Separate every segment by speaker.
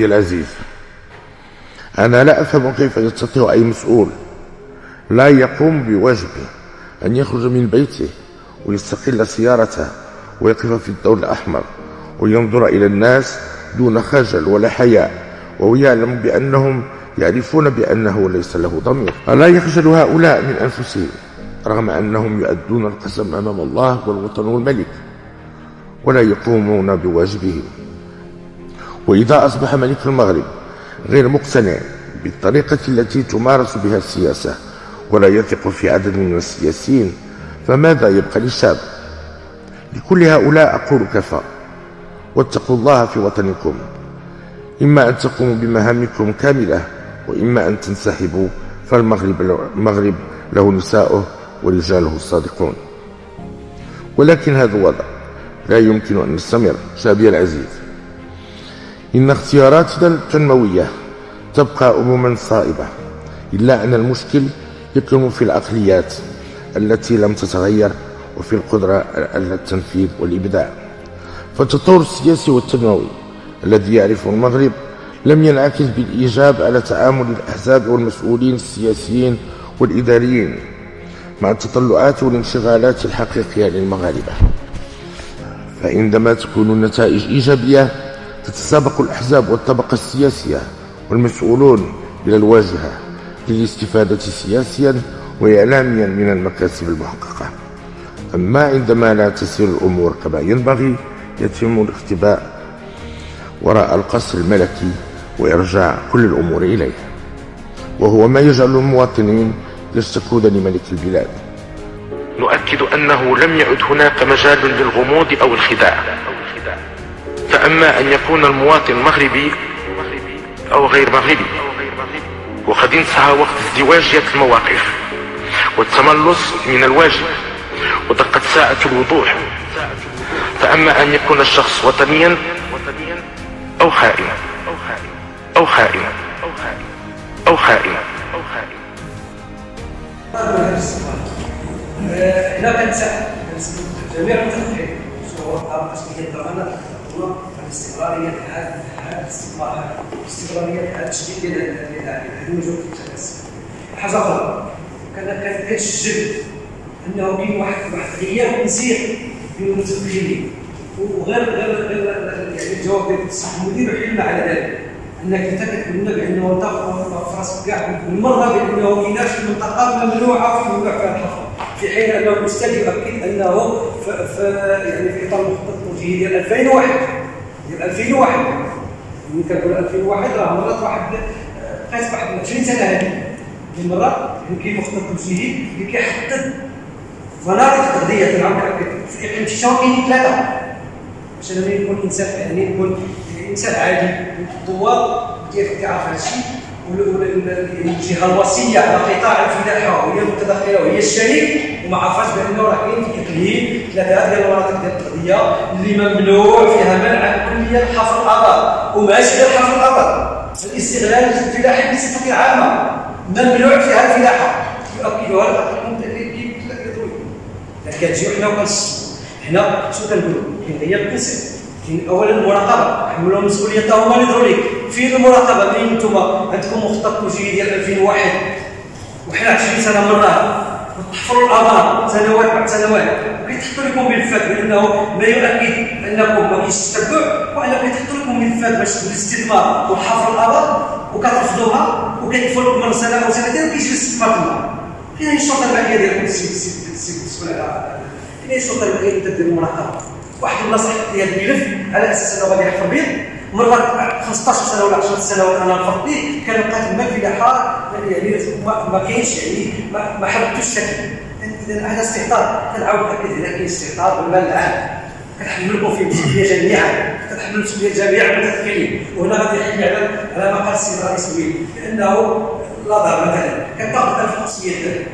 Speaker 1: العزيز. أنا لا أفهم كيف يستطيع أي مسؤول. لا يقوم بواجبه أن يخرج من بيته ويستقل سيارته ويقف في الضوء الأحمر وينظر إلى الناس دون خجل ولا حياء وهو يعلم بأنهم يعرفون بأنه ليس له ضمير. ألا يخجل هؤلاء من أنفسهم؟ رغم أنهم يؤدون القسم أمام الله والوطن والملك ولا يقومون بواجبهم. وإذا أصبح ملك المغرب غير مقتنع بالطريقة التي تمارس بها السياسة ولا يثق في عدد من السياسيين فماذا يبقى للشعب؟ لكل هؤلاء أقول كفى واتقوا الله في وطنكم. إما أن تقوموا بمهامكم كاملة وإما أن تنسحبوا فالمغرب المغرب له نساؤه ورجاله الصادقون. ولكن هذا الوضع لا يمكن أن نستمر شعبي العزيز. إن اختياراتنا التنموية تبقى أموما صائبة إلا أن المشكل يكمن في العقليات التي لم تتغير وفي القدرة على التنفيذ والإبداع. فالتطور السياسي والتنموي الذي يعرفه المغرب لم ينعكس بالإيجاب على تعامل الأحزاب والمسؤولين السياسيين والإداريين مع التطلعات والانشغالات الحقيقية للمغاربة. فعندما تكون النتائج إيجابية تتسابق الأحزاب والطبقة السياسية والمسؤولون إلى الواجهة للاستفادة سياسيا وإعلاميا من المكاسب المحققة. أما عندما لا تسير الأمور كما ينبغي يتم الاختباء وراء القصر الملكي وإرجاع كل الأمور إليه. وهو ما يجعل المواطنين يشتكون لملك البلاد.
Speaker 2: نؤكد أنه لم يعد هناك مجال للغموض أو الخداع. فأما أن يكون المواطن مغربي أو غير مغربي وقد انتهى وقت ازدواجية المواقف والتملص من الواجب ودقت ساعة الوضوح. فأما أن يكون الشخص وطنيا أو خائنا أو خائنا أو خائنا.
Speaker 3: هنا كنسال جميع سواء الاستقراريه هذا الاستقرار الاستقراريه هذا التشكيل ديال هذه الوجوه حاجة أخرى كنشجع أنه كاين واحد واحد غياب مسير بين المتفقين وغير غير غير يعني الجواب ديال المدير حلنا على ذلك. أنك انت لنا بأنه انت في راسك كاع بالمرة بأنه كايناش منطقه ممنوعة في ممنوع فيها الحفر في حين ان الاستاذ يؤكد أنه ف يعني في إطار المخطط التوجيهي ديال 2001 ديال 2001 ملي كنقول 2001 راه مرات واحد بقيت واحد 20 سنة هذه. المرات يعني كاين مخطط توجيهي اللي كيحدد مناطق تغذية تنعم في الانتشار كاين ثلاثة باش أنا يكون إنسان يعني يكون إنسان عادي كيف كيعرف هذا الشيء الجهه الوصيه على قطاع الفلاحه وهي المتدخلة وهي الشريك وما عرفاش بانه راه كاين في اقليم ثلاثة ديال المناطق ديال التغذيه اللي ممنوع فيها منع كليا حفر الابار وماشي غير حفر الابار الاستغلال الفلاحي بصفه عامة. ممنوع فيها الفلاحه يؤكدها التقييم التدريبي لكن كنجيو حنا وكنشتموا حنا شنو كنقولوا؟ غياب القسم. اولا المراقبه حملوا المسؤوليه هما اللي لك فين المراقبه ملي أنتم عندكم مخطط توجيهي ديال 2001 وحنا 20 سنه من راه تحفروا الابار سنوات بعد سنوات وكيتحطوا لكم ملفات بانه ما يؤكد انكم ما كاينش تتبع وانه كيتحطوا لكم ملفات باش الاستثمار وحفر الابار وكترفضوها وكيدفوا لكم سنه أو سنتين وكيجي الاستثمار تما فين الشرطه الماليه ديالكم السيد المسؤول على فين الشرطه الماليه اللي تدير المراقبه واحد لي هذا الملف على أساس أنه غادي يحفر به مرات 15 سنة ولا 10 سنوات أنا نفرط به بقات تما الفلاحه يعني ما كاينش يعني ما حركتوش الشكل اذا هذا استهتار كنعاود نأكد هنا كاين استهتار بالمال العام. كنحملكم فيه المسؤوليه جميعا كتحمل المسؤوليه جميع المتدخلين. وهنا غادي يحكي على على ما قال السيد الرئيس لأنه لا ضرر مثلا. في الخصوصيه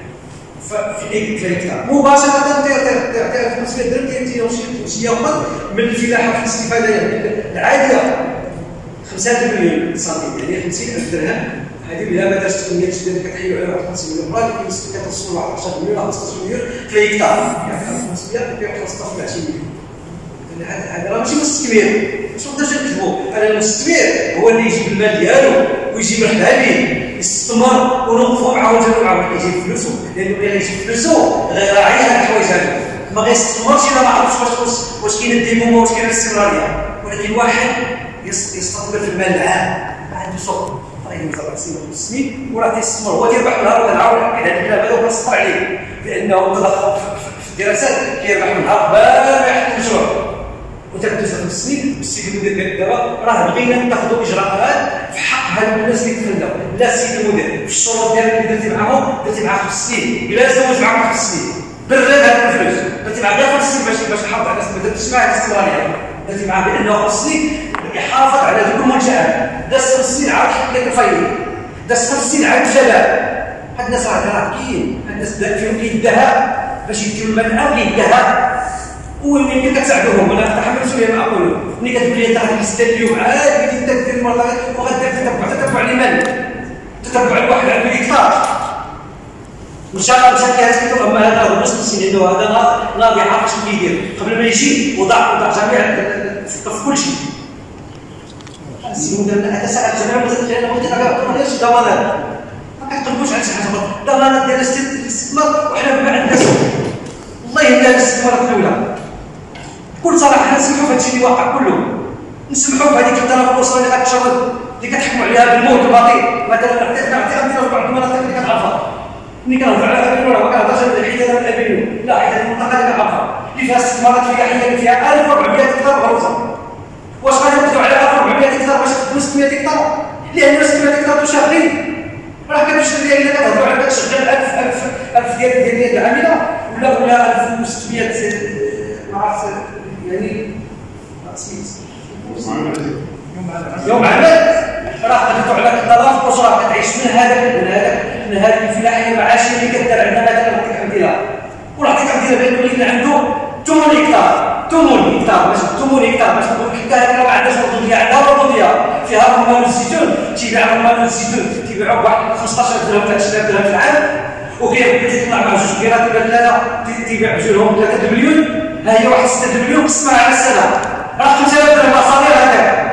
Speaker 3: ايك كليكا مباشره تعرف المسؤوليه درهم ديال شي ياخذ من الفلاحة في الاستفاده العادية 5 مليون سنتيم يعني 50000 درهم. هذه بلا ما دارش تقنيه تشديد كتحيلوا عليها 50 مليون مرات كتوصلوا ل 10 مليون 15 مليون في الهكتار يعني 500 كيبيعوا 15 20 مليون. هذا راه ماشي نص كبير. شنو نقدرش نكتبوا أنا المستثمر هو اللي يجيب المال ديالو ويجيب الحبابي يستثمر ونوقفوا معاه ونجيبوا معاه يجيب فلوسه لأنه الا يجيب فلوسه غير راعي هاد الحوايج هادو ما غيستثمرش الا ما عرفش واش واش واش كاين الديمومه واش كاين الاستمرارية. ولكن واحد يستثمر في المال العام. ما عنده سوق طيب مثلا سنين خمس سنين وراه تيستثمر هو تيربح نهار ولا نهار ولا هذا الكلام هذا ونصبر عليه. لأنه تدخل في الدراسات كيربح نهار ما يحل المشروع وتبدز خمس سنين والسيد المدير قال دابا راه بغينا ناخذوا إجراءات هاد الناس اللي تفناو لا السيد المدير الشروط ديالك اللي درتي معاهم درتي معاه خمس سنين إلا زوج معاهم خمس سنين برد هاد الفلوس درتي معاه غير خمس سنين باش باش نحافظ على ما درتيش معاه الاستمراريه درتي معاه بأنه خمس سنين يحافظ على ذوك المنشآت. داز خمس سنين عاد حط لك الفايل داز خمس سنين عاد جلال هاد الناس راه كاين. هاد الناس فيهم كاين الذهب باش يديروا المنعه كاين الذهب وملي كتساعدوهم ولا تحمل شوية ما أقول ملي كتقول لي أنت غادي تستديو عاد بديت تدير المرضى وغادي تتبع تتبع لمن؟ تتبع الواحد عنده شاء الله مشى كيها سميتو أما هذا هو نص السنين هذا ناضي عارف شنو كيدير قبل ما يجي وضع وضع جميع في كل شيء. السيمون هذا ساعه جميع المتدخلين قلت لك ما ديرش ضمانات ما كتقلبوش على شي حاجة ضمانات ديال الاستثمار. وحنا ما عندناش والله إلا الاستثمار الدولة بكل صراحة نسمحوا في هادشي اللي واقع كله. نسمحوا في هذيك الطرف الاسره اللي غتشرد اللي كتحكموا عليها بالموت البطيء مثلا نعطي امثله في بعض المناطق اللي كتعرفها. ملي كنهضر على ابينو راه ما كنهضرش على ديال ابينو لا حيت المنطقة اللي كنعرفها اللي فيها استثمارات فيها حياه اللي فيها 1400 هكتار غروزه واش غادي نبداو على 1400 هكتار؟ باش تخدموا 600 هكتار؟ لأن 600 هكتار شاغلين راه كتمشي إلا كتهضروا على تشغل 1000 1000 1000 ديال ديال العاملة ولا ولا 1600 ما يوم عمل راه قدرتوا على الطرف الاسره كتعيش من هذا من هذا من هذه الفلاحه المعاشيه اللي كدار عندنا مثلا نعطيك امثله ونعطيك امثله بان الوليد عنده 8 هكتار. 8 هكتار. ماشي 8 هكتار. باش نقول لك هذه ما عندهاش ردوديه عندها ردوديه فيها رمان الزيتون. تيبيع رمان الزيتون. تيبيعوا بواحد 15000 درهم 13000 درهم في العام. وكاين يطلع مع جوج كيرات ولا ثلاثة تيبيع بجوجهم 3 مليون. ها هي واحد 6 مليون قسمها على السنة. راه 5000 درهم مصاريف هذاك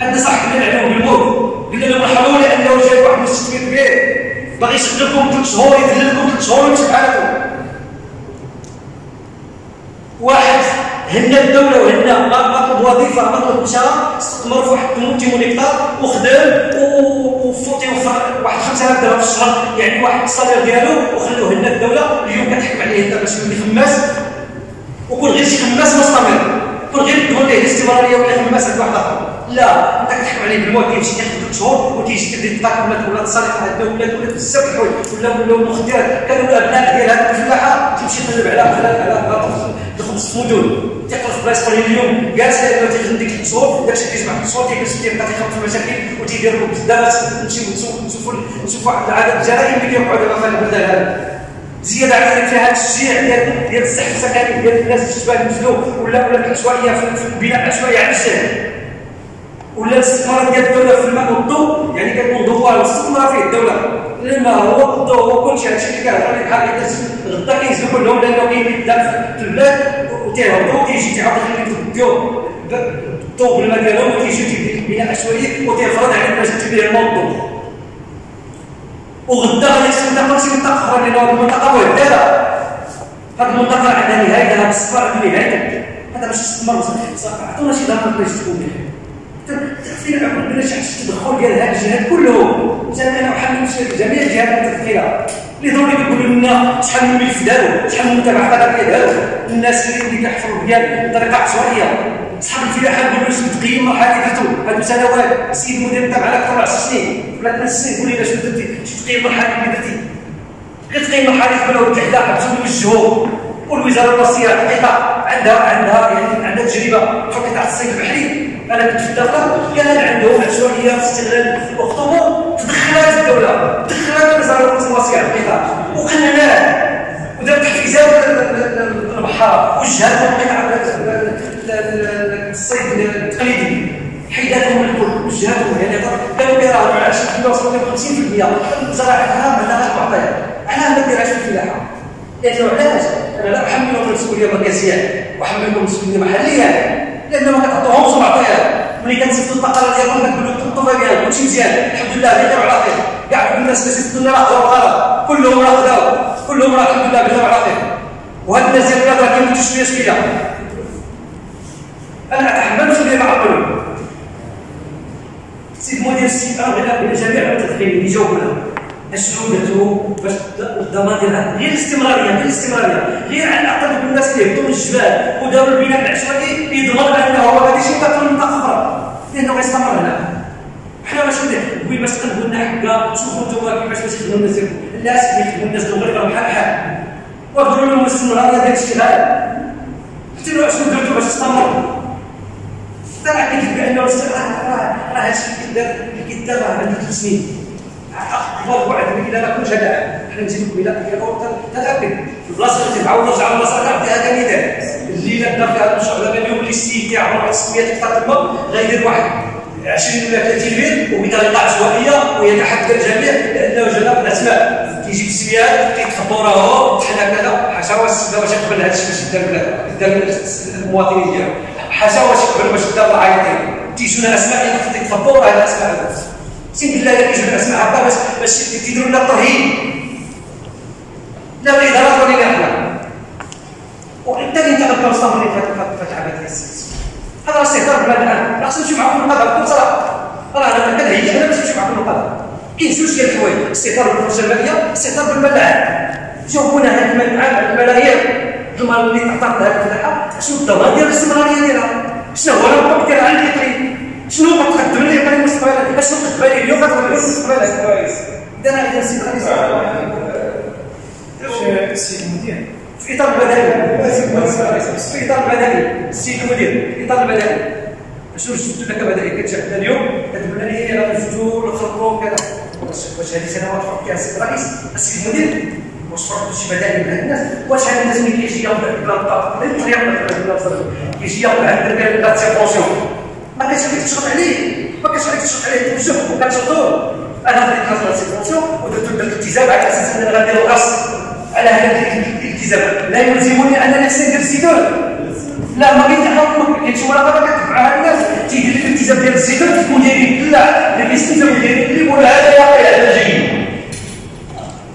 Speaker 3: عندنا صاحب قلنا عليهم بالموت. قلنا لهم الحلول لأنه جاي واحد 600 كبير باغي يشغلكم ثلاث شهور يدللكم ثلاث شهور ويمشي بحالكم. واحد هنا الدولة وهنا ما طلب وظيفة ما طلب مشى استثمر في واحد 200 هكتار وخدم وفوتي واحد 5000 درهم في الشهر. يعني واحد الصالير ديالو وخلوه هنا الدولة. اليوم كتحكم عليه انت باش يولي خماس وكون غير شي خماس مستمر كون غير تقول ليه الاستمراريه ولا عند واحد آخر. لا أنت كتحكم عليه بالموت كيمشي ياخذ ثلاث شهور وتيجي تبدا تطاق ولا ولا تصالح عندنا ولا ولا بزاف الحوايج ولا ولا مخدرات كانوا الابناء ديال هذه الفلاحة تمشي تقلب على على على في مدن تقرأ في بلاصه اليوم. جالس تيخدم ديك ثلاث شهور داكشي كيجمع ثلاث شهور تيجلس تيبقى تيخرج في المشاكل وتيدير له دابا نمشيو نشوفوا نشوفوا واحد العدد الجرائم اللي كيوقعوا دابا في البلدان هذا. زيادة على فيها التشجيع ديال ديال الزحف السكني ديال الناس في الشباب ينزلوا ولا ولا العشوائيه في البناء العشوائي على الشارع ولا الاستثمار ديال الدولة في الماء والضوء يعني كتكون ضوء والاستثمار فيه الدولة. الماء هو الضوء هو كل شيء هادشي اللي كيهضر بحال الناس غدا كينزلوا كلهم لأنه كاين في البلاد وتيهبطوا وتيجي تيعاود يخليك الضوء بالماء ديالهم وتيجي تيدير البناء العشوائي وتيفرض عليك باش تبيع الماء والضوء وغدا غادي تنتقل شي منطقه أخرى لأن هذه المنطقة. مهدده هذه المنطقة عندها نهاية هذا الصفار عنده نهايه هذا باش تستمر صافي عطونا شي ضربه باش تكون التدخين عقل بلا شي التدخل ديال هذه الجهات كلهم. أنا احمل جميع الجهات المتدخله اللي ضروري كيقولوا لنا شحال من ملف داروا شحال من متابعة قضائية داروا. الناس اللي كيحفروا ديال بطريقة عشوائية. اصحاب الفلاحه لنا تقييم مرحلته هذو سنوات السيد المدير تابع على أكثر من 10 سنين. ولا 8 سنين يقول لنا شنو درتي؟ شي تقييم مرحلي اللي درتي تقييم مرحلي قبل الوحده حبسوا نوجهوا والوزارة الوصية الحقيقة عندها عندها يعني عندها تجربة في قطاع الصيد البحري. أنا كنت في الدفتر كان عندهم عشوائيه في استغلال الأخطبوط. تدخلات الدولة. تدخلات وزاره الوصية الحقيقة. وقنناه ودار تحفيزات للبحار. وجهات القطاع الصيد التقليدي. حيداتهم الكل وجهاتهم يعني كانوا كيراهنوا على شي كيلو 50% زراعتها معناها تعطيها علاه ما ديرهاش في الفلاحه لأنه علاش؟ أنا لا احملهم المسؤوليه المركزية. واحملهم المسؤوليه المحلية. لأنه ما كتعطوهمش ومعطيها ملي كنسدوا الطاقه ديالهم تحطوا فيها ديالهم كلشي مزيان. الحمد لله وعلى خير. كاع الناس اللي سدوا لنا راه غلط كلهم راه كلهم راه الحمد لله وعلى خير. وهاد الناس ديال راه كيموتوا شوية شوية أنا شوية مع القلوب سيد مدير السيد أنا إلى جميع التدخين اللي جاوبنا اشنو درتو باش الضمان ديالها غير الاستمرارية غير الاستمرارية غير على الأقل الناس اللي هبطوا من الجبال وداروا البناء العشوائي يضمن انه هو غادي يمشي ينتقل لمنطقه أخرى. لأنه غيستمر هنا. حنا باش ندير باش تقلبوا لنا حكا شوفوا أنتم كيفاش باش يخدموا الناس. الناس اللي يخدموا الناس دغري بحال بحال وقولوا لهم الاستمرارية ديال الاشتغال حتى لو شنو درتو باش تستمر طلع كيف بانه راه راه هادشي اللي كيدار اللي كيدار راه عندك ثلاث سنين اكبر وعد اللي كاين كلشي هذا حنا نجيب لكم إلى تتاكد في البلاصه اللي تبعوا نرجعوا للبلاصه كاع فيها كمثال الليلة بدا فيها المشروع دابا اليوم اللي السيد تاعو واحد 600 هكتار تما غيدير واحد 20 ولا 30 بيت وبطريقه عشوائيه ويتحدى الجميع لأنه جناب الاسماء كيجيب السميات كيتخبوا راهو حنا كذا حاشا واش واش يقبل هذا الشيء باش يدار المواطنين ديالو حاشا واش يقبل باش يدار العائلتين تيجونا اسماء يتخبوا راه الأسماء سين بالله لا كيجيو الأسماء هكا باش باش كيديروا لنا الترهيب. لا الادارات ولا إحنا وحتى اللي انتقل كمستمرين في العبث السياسي هذا راه استهتار بالبلاد الآن. خصنا نمشيو معكم القدر بكل صراحة راه أنا كنهيئ أنا باش نمشي معكم القدر كاين زوج ديال الحوايج. استهتار بالفرصه المالية استهتار بالمال العام. جاوبونا هذا المال العام. الضمان اللي تعطات لها الفلاحة. شنو الضمان ديال الاستمراريه ديالها شنو هو الرقم ديال عن الاقليم شنو غتقدم لي؟ الاقليم مستقبلا اشنو بالي اليوم غتقدم لي مستقبلا كويس اذا أنا اذا سيدي غادي السيد المدير في إطار البدني في إطار البدني السيد المدير في إطار البدني شنو شفتوا لك بدني كتشاهد اليوم. كتقول لي غنزيدوا نخرجوا كذا. واش هذه سنوات فرق فيها السيد الرئيس السيد المدير فرقتوا شي بدائل من الناس. واش هاد الناس اللي كيجي ياخذ بلا طاقه كيجي ياخذ عند لا تيبونسيون ما كتخليك تشرط عليه. ما كتخليك تشرط عليه. توجه وكتشرطوه أنا خليت ناخذ لا تيبونسيون ودرت الالتزام على أساس أنني غندير الغصب على هذا الالتزام. لا يلزمني انني خصني ندير الزيتون. لا ما حق كاين شي مراقبه كتبعها الناس. تيدير لك الالتزام ديال الزيتون تكون دايرين لا اللي كيستلزم دايرين يقول هذا يقع على الجيد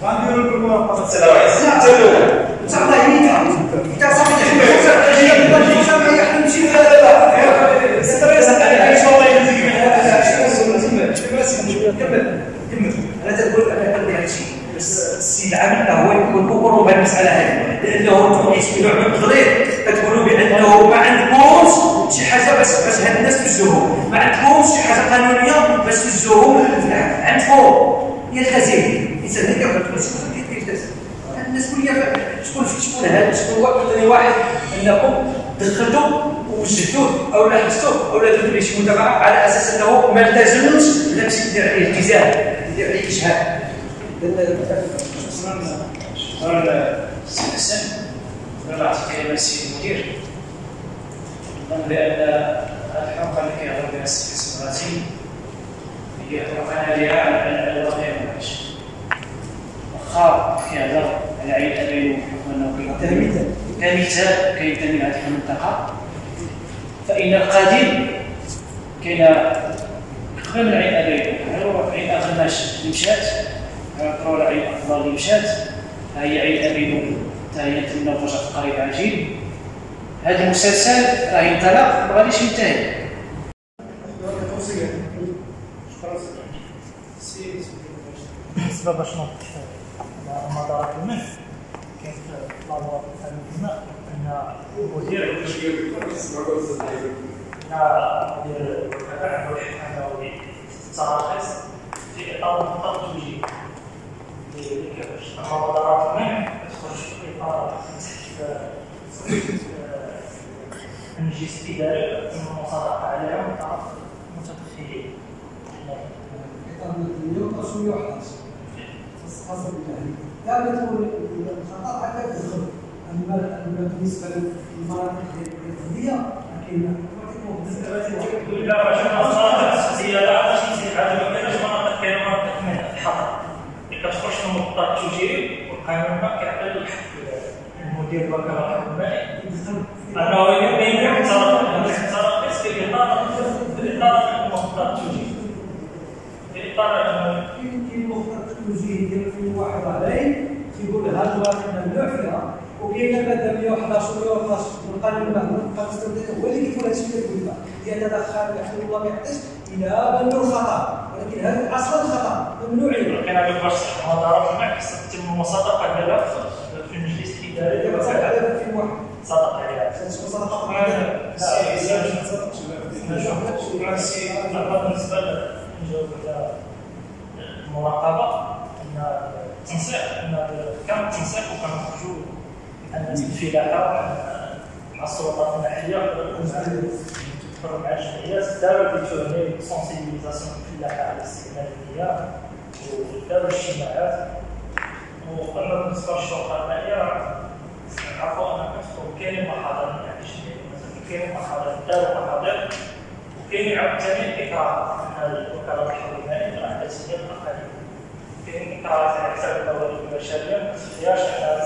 Speaker 3: غنديروا لكم مراقبه السلامه حتى الأول تعطى يمينها انت صافي نمشي كمل كمل أنا تقول أنا كنقول هذا الشيء بس السيد العامل هو يكون كبر بهذه المساله هذه لأنه تعيش في لعبه تغرير كتقولوا بانه ما عندكمش شي حاجة باش باش هاد الناس توجهوا ما عندكمش شي حاجة قانونيه باش توجهوا عندكم هي الخزينه الانسان اللي كيبغي شكون كيدير الناس كلها شكون شكون هذا شكون واحد واحد انكم دخلتوا وجدتوه أو لا حبستوه أو لا درتوا ليه شي متابعه على أساس انه ما التزمش لا مشي دير عليه التزام دير عليه اجهاد
Speaker 4: شكرا سي حسن شكرا على كلمه السيد المدير نظن بان الحلقة اللي كيهضر بها السي حسن غازي هي حلقه نادره على الواقع المعاش واخا كيهضر على عين ابين بحكم انه
Speaker 3: كمثال
Speaker 4: كمثال كينتمي لهذه المنطقة فان القديم كاين قبل من عين ابين عين اغناش اللي مشات كرول عين افضل اللي مشات ها هي عين ابين حتى هي نتمنى الرجاء قريب عاجل هذا المسلسل راه انطلق ما غاديش ينتهي.
Speaker 5: بالنسبة باش نوضح مدارات المنح كاين في لابوار المبنى ان المدير لا عنده انه تراخيص في اطار مخطط توجيه
Speaker 3: واحد حسب يعني دائما تقول الخطا حتى اما بالنسبة للمناطق الرياضيه كاين
Speaker 5: القانون ما كيعطي الحق المدير الوكاله الحكوميه انه يمنع الترخيص الترخيص في اطار في اطار المخطط التوجيهي في اطار يمكن المخطط
Speaker 3: التوجيهي يدير فيه واحد عليه تيقول هذا ممنوع فيها وكاين الماده 111 و 112 من قانون المهنه القانون الاسترداد هو اللي كيقول هادشي اللي كيقول يتدخل يحصل الله ما يحدث إلى بل الخطا ولكن هذا أصلا الخطا ممنوعين
Speaker 5: ولكن هذا باش المهضره ما خصها تتم المصادقه ديالها في المجلس الاداري
Speaker 3: دابا صافي على 2001
Speaker 5: صادق عليها
Speaker 3: صدقه
Speaker 5: بالنسبة نجاوب على المراقبه ان التنسيق ان كان التنسيق وكان خرجوا الناس الفلاحه مع السلطات المحليه تدخل مع الجمعيات. داروا دي تورني سونسيبيليزاسيون الفلاحه على استعمال المياه وداروا اجتماعات وقلنا بالنسبة للشرطه المائيه عرفوا ان كتدخل كاين محاضر يعني جمعيه مثلا كاين محاضر داروا محاضر وكاين عاوتاني اكراه ان وكاله الحر المائي راه تسجيل الأقاليم. كاين اكراهات على حساب الموارد البشريه ما تخفيهاش على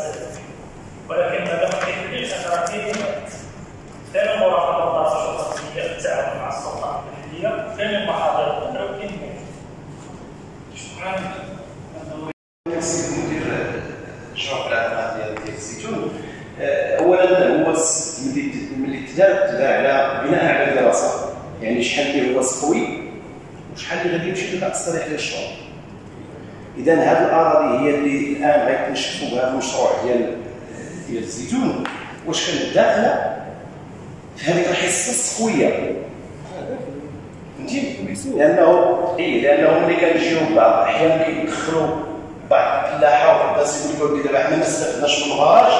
Speaker 5: ولكن هذا ما كيخليش أن راه كاين كاين المراقبه دار الشرطه المحليه بالتعاون مع السلطات المحليه كاين المحاضر وكاين شكرا
Speaker 6: السيد مدير شرف العلاقات ديال ديال الزيتون اولا هو ملي تدار تدار على بناء على دراسة. يعني شحال اللي هو سقوي وشحال اللي غادي يمشي تصريح ديال الشغل اذا هذه الأراضي هي اللي الآن غيتنشفوا بهذا المشروع ديال ديال الزيتون. واش كانت داخله في هذيك الحصه السقويه فهمتي؟ لأنه اي لأنه ملي كنجيو بعض الأحيان كيدخلوا بعض الفلاحه الناس يقول لك دابا حنا ما استفدناش من الغراج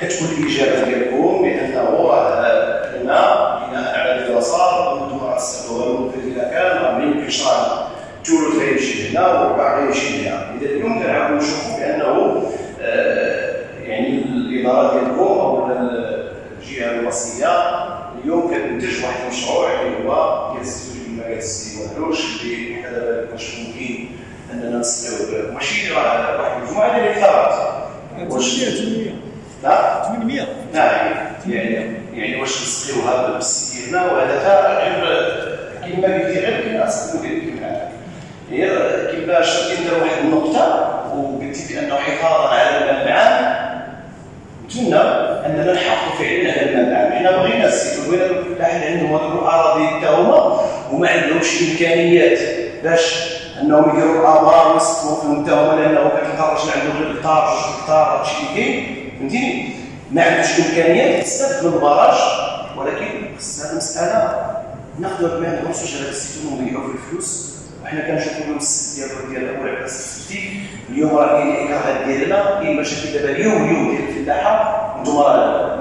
Speaker 6: كتكون الإجابة ديالكم بأنه راه حنا بناء على دراسات وأنتم تستفدوا اذا كان ما يمكنش راه الثلث غيمشي هنا والربع غيمشي هنا. إذا اليوم كنعاودوا نشوفوا بأنه آه، الاداره ديالكم أو الجهة الوصية اليوم كتنتج واحد المشروع اللي هو ديال الزيتون كما قال السيد وهلوش اللي حنا دابا واش ممكن أننا نستوعب. ماشي راه واحد المجموعة ديال الهكتارات واش
Speaker 3: 800
Speaker 6: لا؟
Speaker 3: 800
Speaker 6: نعم يعني يعني واش نسقيوها بالسكينه وهذا غير كما قلتي غير أصلا كما هي شرطي ندير واحد النقطة وقلتي بانه حفاظا على المال العام نتمنى أننا نحافظوا فعلا المال العام حنا بغينا السيد بغينا الفلاح اللي عندهم هذوك الأراضي حتى هما وما عندهمش إمكانيات باش أنهم يديروا الامار ويسقوا فيهم حتى هما لأنه كتلقى الراجل عنده غير هكتار جوج هكتار هادشي اللي كاين. فهمتيني؟ ما عندوش إمكانيات يستافد من البراج ولكن خص هذه المسألة ناخذوها بما ما نغوصوش على السيتون ونضيعوا في الفلوس. وحنا كنشوفوا اليوم السد ديال ديال ابو العباس السفتي اليوم راه كاين الاكراهات ديالنا كاين مشاكل دابا اليوم اليوم ديال الفلاحه أنتم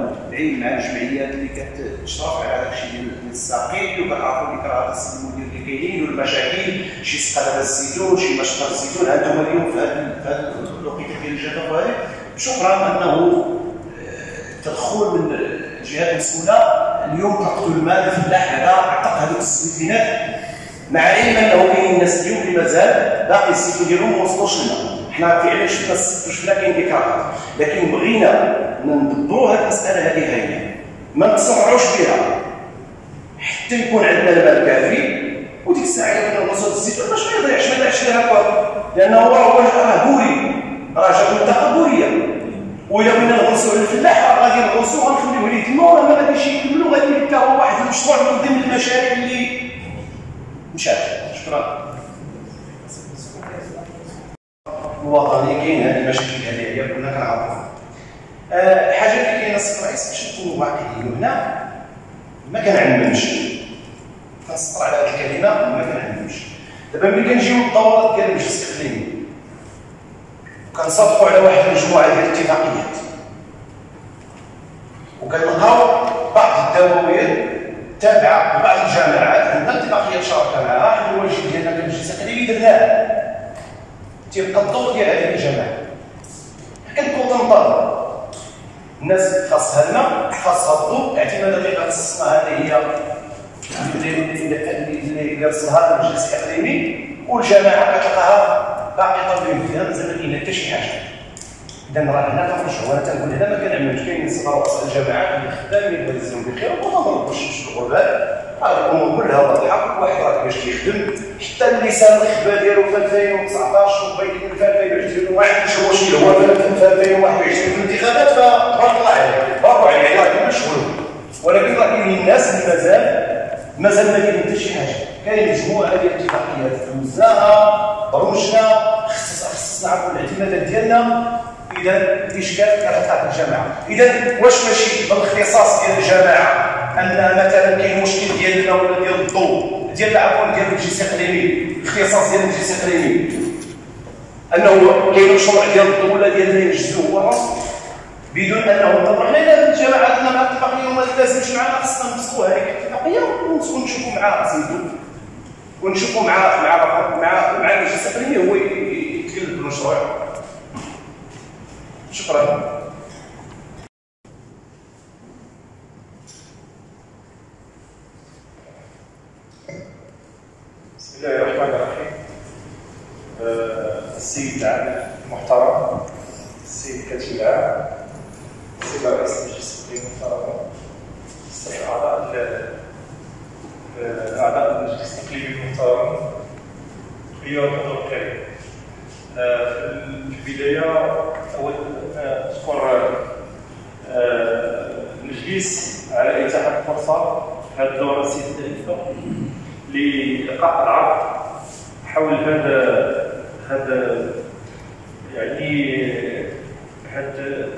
Speaker 6: متبعين مع الجمعيات اللي كتشرف على هذا الشيء ديال الساقين وكتعرفوا الاكراهات السد المدير اللي كاينين والمشاكل شي دابا الزيتون شي مشطه الزيتون أنتم اليوم في هذا هذا الوقيتة ديال الجدل وهذه شكرا أنه تدخل من الجهات المسؤوله اليوم تقتل المال الفلاح هذا أعتق هذوك السويتينات مع علم أنه كاين ناس اليوم اللي مازال باقي السيتو ديالهم ما وصلوش لنا حنا فعلا شفنا الست شفنا كاين اكراهات لكن بغينا ندبروا هذه المسألة هذه هي ما نتسرعوش بها. حتى يكون عندنا المال كافي وديك الساعة إلا كنا نوصل الزيتون باش ما يضيعش ما يضيعش لها كواب لأنه هو راه بوري. راه جاب منطقة بورية. وإلا بغينا نغوصوا على الفلاح غادي نغوصوا غنخليوه ليه تما ما غاديش يكملوا غادي يبقى هو واحد المشروع من ضمن المشاريع اللي مشات. شكرا. الوطني كاين هذه المشاكل هذه هي كنا كنعرفوها آه، حاجة اللي كاينة السي الرئيس باش نكونوا واقعيين. هنا ما كنعلمش كنسطر على هذه الكلمة ما كنعلمش دابا ملي كنجيو للدورات ديال المجلس الاقليمي وكنصادقوا على واحد المجموعة ديال الاتفاقيات. وكنلقاو بعض الدواوين تابعة لبعض الجامعات. عندنا اتفاقية شراكة معها حنا الواجب ديالنا كمجلس اقليمي درناه تيبقى الدور ديال هذه الجامعة كنكون تنطلب الناس خاصها الماء خاصها الضوء اعتمادا اللي خصصنا هذه هي اللي رسمها المجلس الإقليمي والجماعة كتلقاها باقي طالبين فيها مازال ما كاين حتى شي حاجة. إذا راه هنا كنرجعوا أنا تنقول هنا ما كنعملوش كاين نسبه رؤساء الجامعات اللي خدامين يجزيهم بخير وما نضربوش هذه الأمور كلها واضحه واحد راه باش كيخدم حتى اللسان الخبا ديالو في 2019 وبين في 2020 واحد مش هو شي هو في 2021 في الانتخابات فتبارك الله عليه برافو عليه راه كاين شغل ولكن راه كاينين الناس اللي مازال مازال ما كاين حتى شي حاجة كاين مجموعه ديال الاتفاقيات وزناها برمجنا خصصنا عفوا الاعتمادات ديالنا إذا الاشكال كتلقى في الجامعة إذا واش ماشي بالاختصاص ديال الجامعة أن مثلا كاين مشكل ديالنا ولا ديال الضوء ديال عفوا ديال المجلس الاقليمي الاختصاص ديال المجلس الاقليمي أنه كاين مشروع ديال الضوء ولا ديالنا ينجزوه هو بدون أنه نطرح لنا الجامعة عندنا مع الاتفاقيه وما لازمش معنا خصنا نفسخوا هذيك الاتفاقيه ونشوفوا مع سميتو ونشوفوا مع مع مع مع المجلس الاقليمي هو يتكلم بالمشروع. شكرا.
Speaker 7: بسم الله الرحمن الرحيم. آه، السيد العام المحترم السيد كاتب العام السيد رئيس المجلس المحترم السيد أعضاء أعضاء المجلس الاقليمي المحترم ايها الحضور الكريم آه، في البداية أود اشكر آه، المجلس على إتاحة الفرصه هذه الدوره السياسيه لإلقاء العرض حول هذا هذا يعني هذا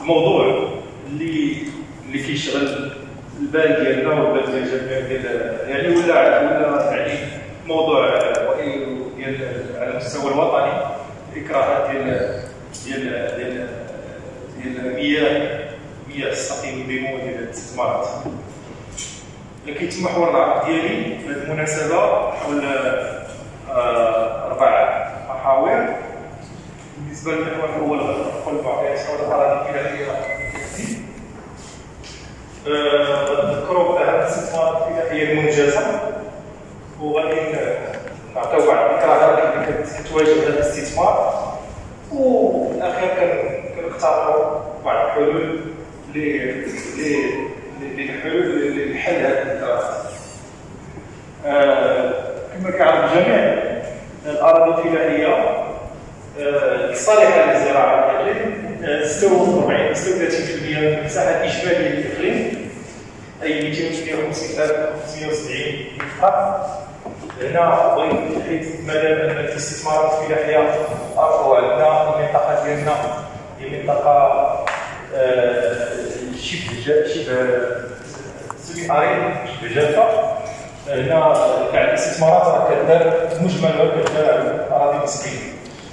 Speaker 7: الموضوع اللي اللي كيشغل البال ديالنا والبال ديال الجميع ديال يعني ولا ولا يعني موضوع ديال على المستوى الوطني الاكراهات ديال ديال ديال ديال مياه مياه السقي والليمون ديال الاستثمارات كيتم محور العرض ديالي في هذه المناسبة حول آه، أربع محاور. بالنسبة للمحور الأول غنقول المعطيات حول الاراضي الفلاحيه نذكروا اهم الاستثمارات الفلاحيه المنجزة وغادي نعطيو بعض الاكراهات اللي كتواجه هذا الاستثمار. وفي الاخير كنقترحوا بعض الحلول للحلول هذه الاكراهات كما كيعرف الجميع الأراضي الفلاحيه الصالحه للزراعة الاقليم 46 36% من المساحه الاجماليه للاقليم أي 255570 هكتار هنا بغيت حيث ما دام ان الاستثمارات الفلاحيه ارفعوا عندنا المنطقة ديالنا هي منطقه شبه شبه سمي اريد شبه جافه هنا كاع الاستثمارات راه كدار مجمل كدار على أراضي نسبية.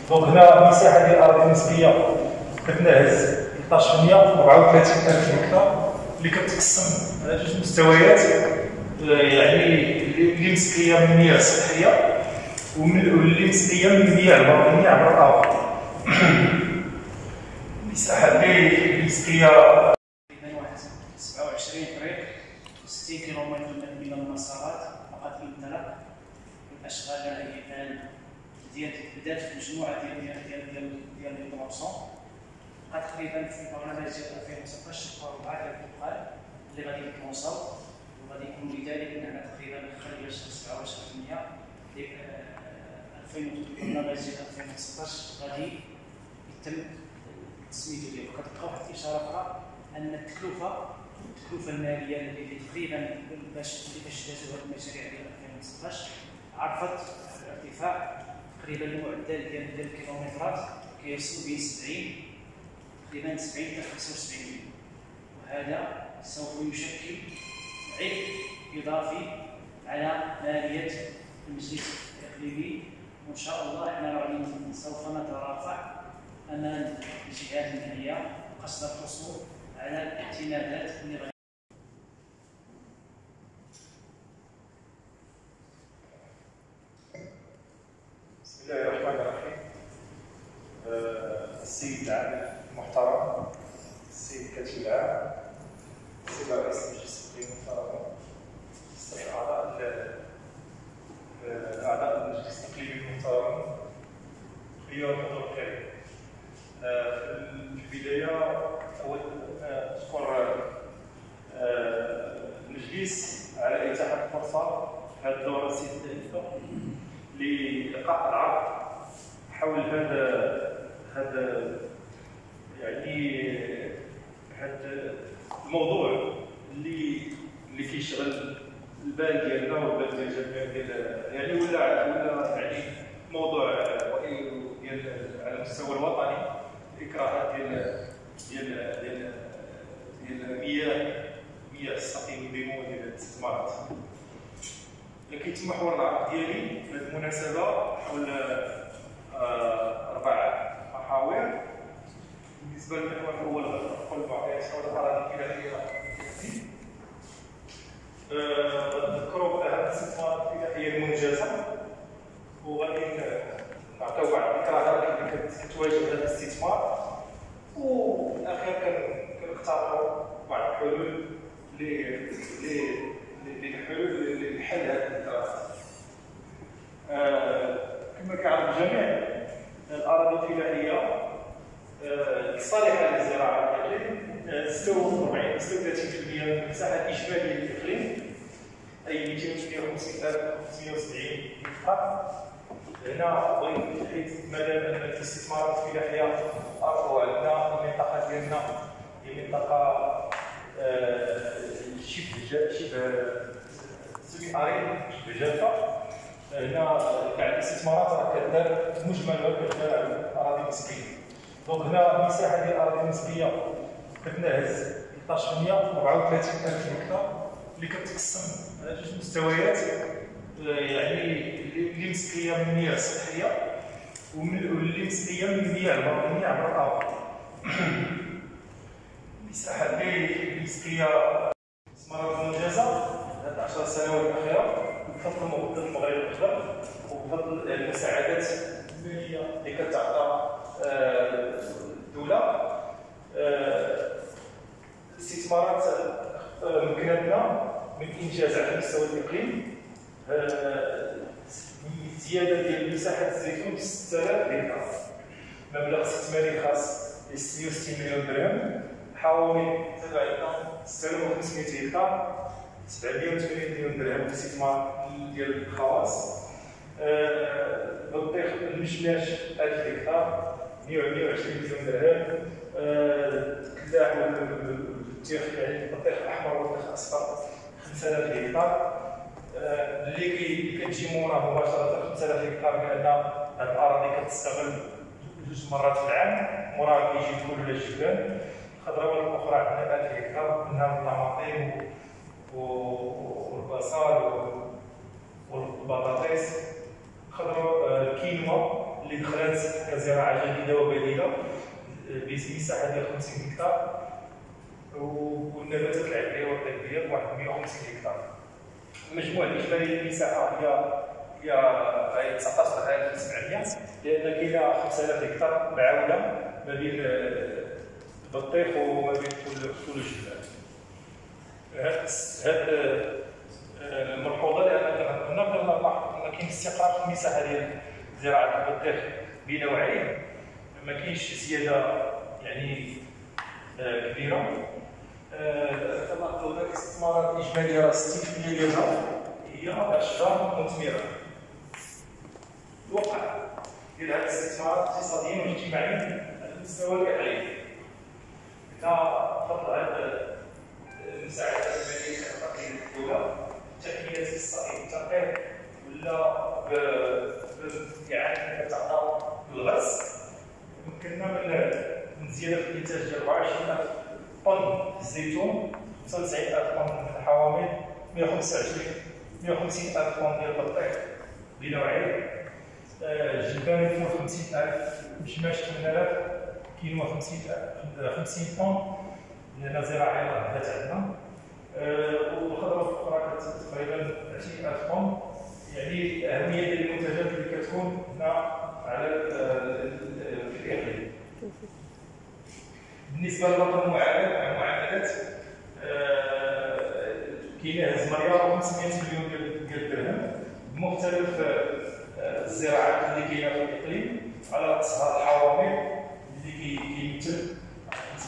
Speaker 7: دونك هنا المساحة ديال الاراضي النسبيه كتناهز 1834000 هكتار اللي كتقسم على جوج مستويات. يعني اللي مسكيه من المياه السطحيه واللي مسكيه من المياه الباطنيه عبر الأرض. المساحة اللي مسكيه
Speaker 4: تقريبا واحد 27 طريق 60 كيلومتر من المسارات فقط للانطلاق الأشغال الان ديال بدات في مجموعة ديال ديال ديال ديال ديال البلونسون بقى تقريبا في البرنامج ديال 2019 اربعه ديال الدخان اللي غادي يتوصل وغادي يكون لذلك معنا تقريبا خارج 27% ل 2000 البرنامج ديال 2019 غادي يتم سميتو ديالو كتلقاو واحد الاشاره أخرى أن التكلفة التكلفه المالية اللي تقريبا باش باش هذه المشاريع ديال 2016 عرفت ارتفاع تقريبا المعدل ديال ديال الكيلومترات كيوصل بين 70 تقريبا 70 إلى 75 وهذا سوف يشكل عبء إضافي على مالية المجلس الاقليمي وإن شاء الله إحنا سوف نترافع أمام الجهات الماليه قصد الحصول على الاعتمادات اللي غادي
Speaker 7: بسم الله الرحمن الرحيم آه، السيد العام المحترم السيد كاتب العام السيد رئيس المجلس المحترم السيد اعضاء ال- اعضاء المجلس الاقليمي المحترم ايها الحضور الكريم آه، في البدايه اود اشكر آه، المجلس على اتاحت الفرصه في هذه الدوره السياسيه لإلقاء العرض حول هذا هذا يعني هذا الموضوع اللي اللي كيشغل البال ديالنا والبال ديال الجميع ديال يعني ولا ولا يعني موضوع ديال على المستوى الوطني الاكراهات ديال ديال ديال ديال مياه مياه السقي والليمون ديال الاستثمارات كيتم محور العرض ديالي في هذه المناسبة حول آه، أربع محاور. بالنسبة للمحور الأول غنقول المعطيات حول الاراضي الفلاحيه نذكروا اهم الاستثمارات الفلاحيه المنجزة وغادي نعطيو بعض الاكراهات اللي كتواجه هذا الاستثمار. وفي الاخير كنختاروا بعض الحلول للحلول لحل هذه الاكراهات آه، كما كيعرف الجميع الأراضي الفلاحيه الصالحة للزراعة الاقليم 46 36% من المساحه الاجماليه للإقليم أي 258570 هكتار هنا بغيت حيت مادام أن الاستثمارات الفلاحيه ارضوا عندنا المنطقة ديالنا هي منطقة شبه شبه سمي اريد شبه جافه هنا كاع الاستثمارات راه كدار مجمل كدار على أراضي مسكية. دونك هنا المساحة ديال الأراضي النسبيه كتناهز 1834000 هكتار اللي كتقسم على جوج مستويات. يعني اللي مسكية من المياه السطحيه واللي مسكية من المياه المرئيه عبر الأرض. المساحة اللي مسكية استثمارات منجزه هذه 10 سنوات الاخيره بفضل المغرب الاخضر وبفضل المساعدات الماليه اللي كتعطى الدولة. استثمارات مكنتنا من إنجاز على مستوى الإقليم. زيادة ديال مساحه الزيتون 6000 هكتار مبلغ استثماري خاص 66 مليون درهم. حوالي زادوا عندنا 6500 هكتار 780 مليون درهم استثمار ديال الخواص بطيخ المشماش 1000 هكتار 120 مليون درهم الكلاح والبطيخ يعني البطيخ الاحمر والبطيخ الاصفر 5000 هكتار اللي كتجي موراه مباشره 5000 هكتار لأن هذه الاراضي كتستغل جوج مرات في العام موراه كيجي ولا الجبان الخضروات الاخرى عندنا 1000 هكتار منها الطماطم والبصل والبطاطس. خضروا الكينوا اللي دخلت كزراعه جديدة وبديلة بمساحه ديال 50 هكتار. والنباتات العلبيه والطبية بواحد 150 هكتار. المجموع الاجمالي للمساحه هي هي 19700 لأن كاينة 5000 هكتار معاوله ما بين البطيخ وما بين كل كل الجبال هاد الملحوظه لأن هنا كنلاحظ ان كاين استقرار في المساحه ديال زراعة البطيخ بنوعين. ما كاينش زيادة يعني كبيرة. كنلاحظ هناك استثمارات اجماليه 60% ديالها هي اشجار مثمره الواقع ديال هذه الاستثمارات اقتصاديا واجتماعيا على المستوى الاقليمي كفضل هذا المساعدات الماليه كتعطي الدولة تحميه الصعيد الترقيق ولا يعني كتعطى بالغرس يمكننا من زياده الانتاج ديال 24000 طن الزيتون 95000 طن من الحوامل 125 150000 طن ديال البطيخ بنوعين جبان 52000 مشماش 8000 كيلو 50 50 طن لأن زراعيه بدات عندنا. والخضروات الاخرى تقريبا 30000 طن يعني اهميه ديال المنتجات اللي كتكون هنا على في الاقليم بالنسبة للوطن المعاملات كاينة هز مليار و500 مليون ديال الدرهم. بمختلف الزراعات اللي كاينة في الإقليم على راسها كيمثل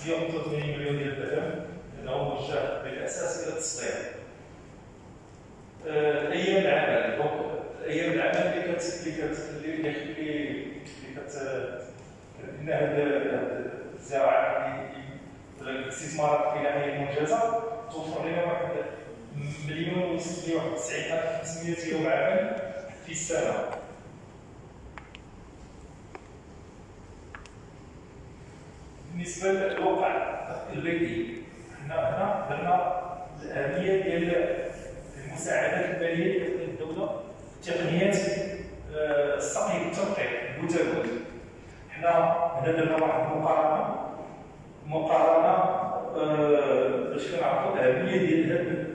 Speaker 7: 583 مليون ديال الدرهم؟ لأنه موجه بالأساس إلى التصدير أيام العمل. donc أيام العمل اللي كت اللي كت اللي اللي كت ان هاد الزراعه ولا الاستثمارات إلى هي منجزه توفر لنا واحد مليون و 99500 يوم عمل في السنة. بالنسبة للواقع البيئي حنا هنا درنا الأهمية ديال المساعدات الماليه للدوله في تقنيات آه، السقي والتنقيط ال goutte à goutte حنا هنا درنا واحد المقارنة مقارنة آه، باش كنعرفوا الأهمية ديال هاد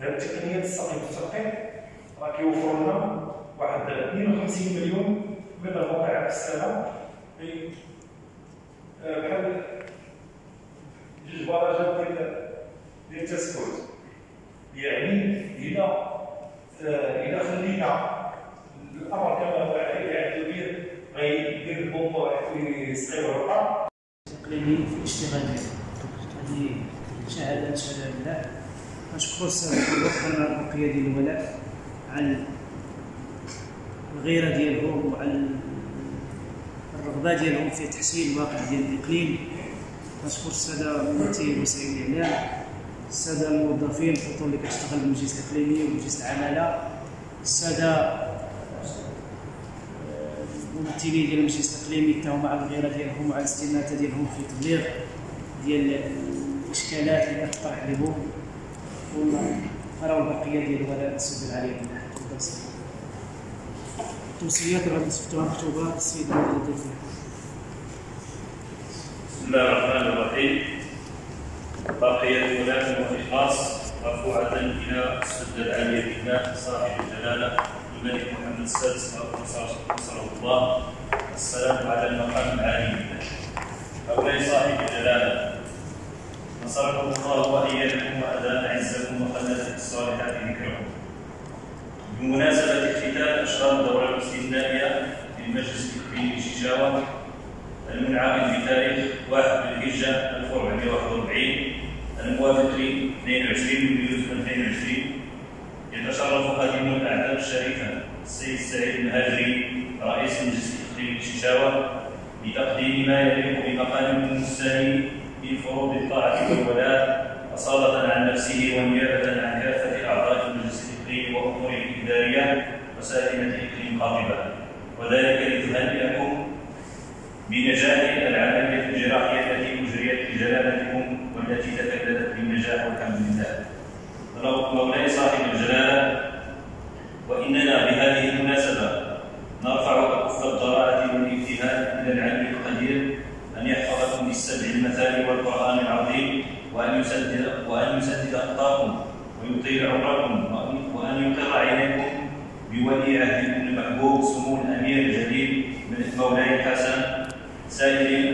Speaker 7: هاد التقنيات السقي والتنقيط راه كيوفر لنا واحد 52 مليون من الواقع في السنة. بحال جوج برجات ديال ديال التسكوت يعني هنا اذا خلينا الامر كما هو عليه يعني كبير غيدير البومبا ويسقي الرقم
Speaker 4: اقليمي في الاشتغال هذه شهاده شهاده لله نشكر السيد البقيه ديال الولاء على الغيره ديالهم وعلى الرغبة ديالهم في تحسين الواقع ديال الإقليم. نشكر السادة ممثلي وسائل الاعلام السادة الموظفين الخطوط اللي كتشتغل بالمجلس الإقليمي ومجلس العمالة السادة الممثلين ديال المجلس الإقليمي حتى مع الغيرة ديالهم وعلى الاستماتة ديالهم في تبليغ ديال الإشكالات اللي كتطرح لهم ونقراو البقية ديال الولاء السيد العلي. بالله تفضل سيدي التوصيات غادي نصيفطوها مكتوبه السيد محمد
Speaker 8: بسم الله الرحمن الرحيم. بقية الولاء والإخلاص مرفوعة إلى السد العالية بالله صاحب الجلالة الملك محمد السادس نصره الله السلام على المقام العالي هؤلاء صاحب الجلالة. نصركم الله وإياكم وأدام عزكم وخلد في الصالحات ذكركم بمناسبة اختتام أشهر الدورة الاستثنائية للمجلس الإقليمي شيشاوة المنعقد بتاريخ 1 بالهجة 1441 الموافق ل 22 يوليو 2022 يتشرف خادم الأعداد الشريفة السيد سعيد المهاجري رئيس المجلس الإقليمي شيشاوة بتقديم ما يليق بمقام الثاني من فروض الطاعة والولاء أصالة عن نفسه ونيابة عن كافة الإدارية وسائمة الإقليم قاطبة وذلك لتهنئكم بنجاح العملية الجراحية التي أجريت بجلالتكم والتي تكللت بالنجاح والحمد لله. مولاي صاحب الجلالة وإننا بهذه المناسبة نرفع أكف الضراعة والاجتهاد إلى العلم القدير أن يحفظكم بالسبع المثاني والقرآن العظيم وأن يسدد وأن يسدد أخطاكم ويطيل عمركم وأن يقر عينيكم بولي عهدكم المحبوب سمو الأمير الجليل من مولاي الحسن سائلين.